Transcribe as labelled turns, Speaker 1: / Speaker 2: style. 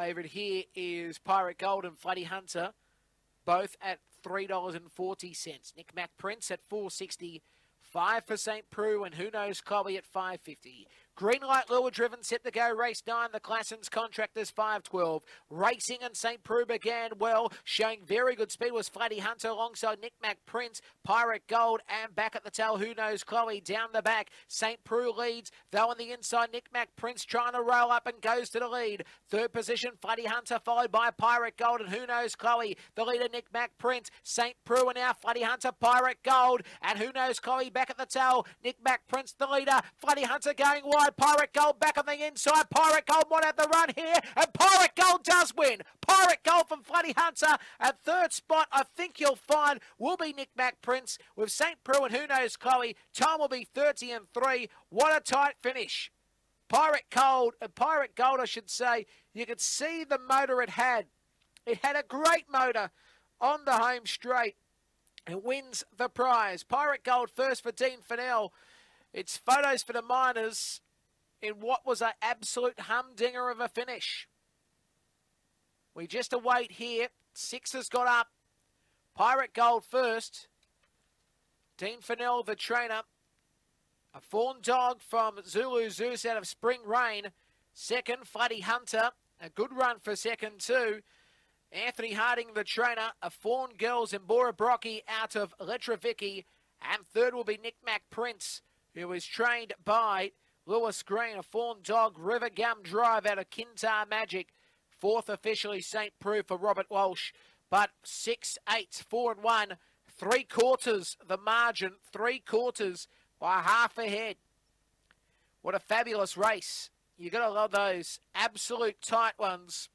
Speaker 1: Favourite here is Pirate Gold and Floody Hunter, both at $3.40. Nick Mac Prince at 460 Five for St. Prue and who knows Chloe at 550. Green light lure driven, set to go, race nine. The Classens contractors 512. Racing and St. Prue began well, showing very good speed was Flatty Hunter alongside Nick Mac Prince, Pirate Gold, and back at the tail, who knows Chloe down the back. St. Prue leads, though on the inside, Nick Mac Prince trying to roll up and goes to the lead. Third position, Flatty Hunter followed by Pirate Gold, and who knows Chloe. The leader, Nick Mac Prince, St. Prue, and now Flatty Hunter, Pirate Gold, and who knows Chloe back at the tail. Nick Mac Prince, the leader. Flatty Hunter going wide. Pirate Gold back on the inside. Pirate Gold might have the run here, and Pirate Gold does win. Pirate Gold from Flatty Hunter at third spot. I think you'll find will be Nick Mac Prince with St. Prue and who knows Chloe. Time will be 30 and 3. What a tight finish. Pirate Gold, uh, Pirate Gold, I should say. You could see the motor it had. It had a great motor on the home straight. It wins the prize. Pirate Gold first for Dean Fennell. It's photos for the minors in what was an absolute humdinger of a finish. We just await here. Six has got up. Pirate Gold first. Dean Fennell, the trainer. A fawn dog from Zulu Zeus out of Spring Rain. Second, Flatty Hunter. A good run for second, too. Anthony Harding, the trainer. A fawn girls and Bora Brocky out of Letrovicky. And third will be Nick Mac Prince, who is trained by Lewis Green, a fawn dog, River Gum Drive out of Kintar Magic. Fourth officially St. Prue for Robert Walsh. But six, eight, four and one. Three quarters the margin. Three quarters by half a head. What a fabulous race. You've got to love those absolute tight ones.